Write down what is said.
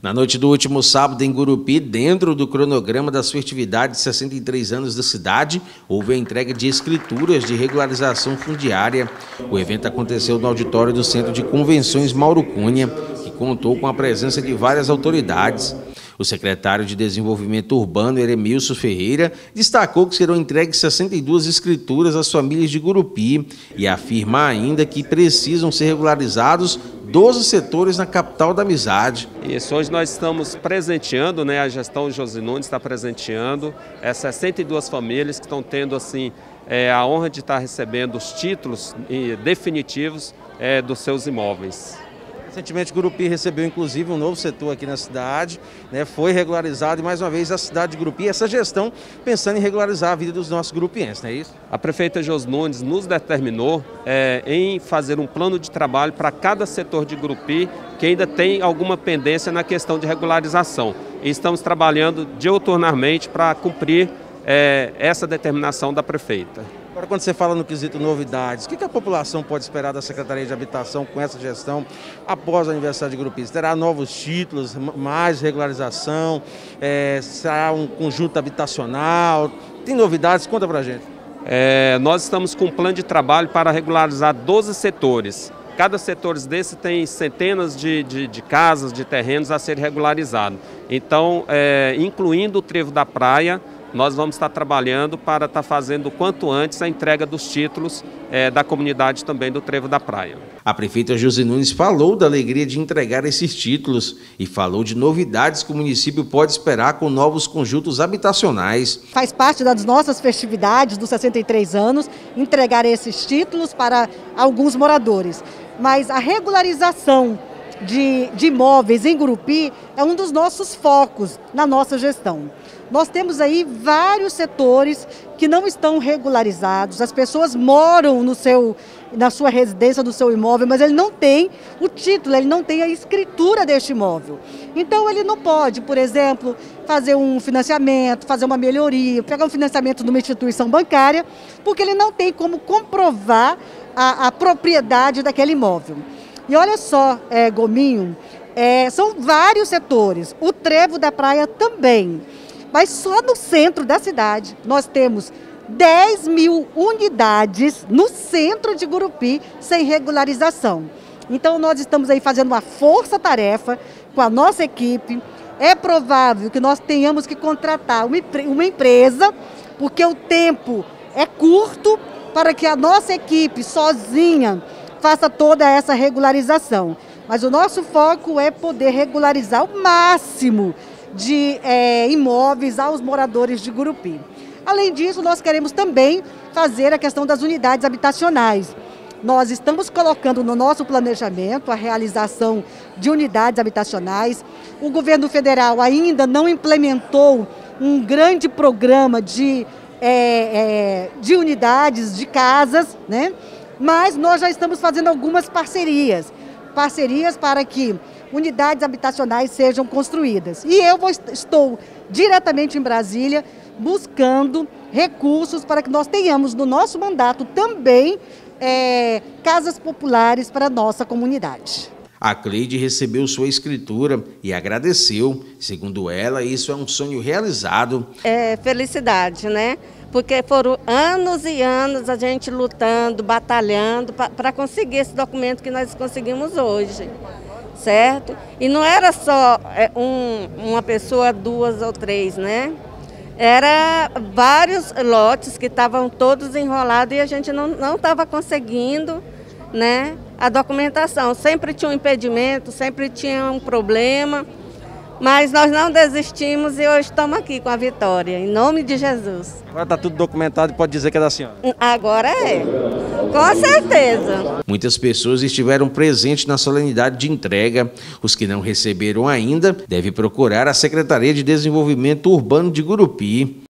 Na noite do último sábado, em Gurupi, dentro do cronograma das festividades de 63 anos da cidade, houve a entrega de escrituras de regularização fundiária. O evento aconteceu no auditório do Centro de Convenções Mauro Cunha, que contou com a presença de várias autoridades. O secretário de Desenvolvimento Urbano, Eremilson Ferreira, destacou que serão entregues 62 escrituras às famílias de Gurupi e afirma ainda que precisam ser regularizados 12 setores na capital da amizade. Isso, hoje nós estamos presenteando, né, a gestão José Nunes está presenteando essas 62 famílias que estão tendo assim é, a honra de estar recebendo os títulos definitivos é, dos seus imóveis. Recentemente, Gurupi recebeu inclusive um novo setor aqui na cidade, né, foi regularizado e mais uma vez a cidade de Gurupi, essa gestão pensando em regularizar a vida dos nossos grupienses, não é isso? A prefeita Jos Nunes nos determinou é, em fazer um plano de trabalho para cada setor de Gurupi que ainda tem alguma pendência na questão de regularização. E estamos trabalhando diuturnamente para cumprir é, essa determinação da prefeita. Agora, quando você fala no quesito novidades, o que, a população pode esperar da Secretaria de Habitação com essa gestão após o aniversário de Grupis? Terá novos títulos, mais regularização, é, será um conjunto habitacional? Tem novidades? Conta pra gente. É, nós estamos com um plano de trabalho para regularizar 12 setores. Cada setor desse tem centenas de, de, de casas, de terrenos a ser regularizado. Então, é, incluindo o trevo da praia, nós vamos estar trabalhando para estar fazendo o quanto antes a entrega dos títulos é, da comunidade também do Trevo da Praia. A prefeita Josi Nunes falou da alegria de entregar esses títulos e falou de novidades que o município pode esperar com novos conjuntos habitacionais. Faz parte das nossas festividades dos 63 anos entregar esses títulos para alguns moradores. Mas a regularização de, de imóveis em Gurupi é um dos nossos focos na nossa gestão. Nós temos aí vários setores que não estão regularizados, as pessoas moram no seu, na sua residência, no seu imóvel, mas ele não tem o título, ele não tem a escritura deste imóvel. Então ele não pode, por exemplo, fazer um financiamento, fazer uma melhoria, pegar um financiamento numa instituição bancária, porque ele não tem como comprovar a, a propriedade daquele imóvel. E olha só, é, Gominho, é, são vários setores, o trevo da praia também. Mas só no centro da cidade nós temos 10 mil unidades no centro de Gurupi sem regularização. Então nós estamos aí fazendo uma força-tarefa com a nossa equipe. É provável que nós tenhamos que contratar uma empresa, porque o tempo é curto para que a nossa equipe sozinha faça toda essa regularização. Mas o nosso foco é poder regularizar o máximo de é, imóveis aos moradores de Gurupi. Além disso, nós queremos também fazer a questão das unidades habitacionais. Nós estamos colocando no nosso planejamento a realização de unidades habitacionais. O governo federal ainda não implementou um grande programa de, é, é, de unidades, de casas, né? Mas nós já estamos fazendo algumas parcerias. Parcerias para que unidades habitacionais sejam construídas. E eu vou, estou diretamente em Brasília buscando recursos para que nós tenhamos no nosso mandato também é, casas populares para a nossa comunidade. A Cleide recebeu sua escritura e agradeceu. Segundo ela, isso é um sonho realizado. É felicidade, né? Porque foram anos e anos a gente lutando, batalhando para conseguir esse documento que nós conseguimos hoje certo? E não era só é, um, uma pessoa, duas ou três, né? Era vários lotes que estavam todos enrolados e a gente não estava conseguindo né, a documentação. Sempre tinha um impedimento, sempre tinha um problema. Mas nós não desistimos e hoje estamos aqui com a vitória, em nome de Jesus. Agora está tudo documentado e pode dizer que é da senhora? Agora é, com certeza. Muitas pessoas estiveram presentes na solenidade de entrega. Os que não receberam ainda devem procurar a Secretaria de Desenvolvimento Urbano de Gurupi.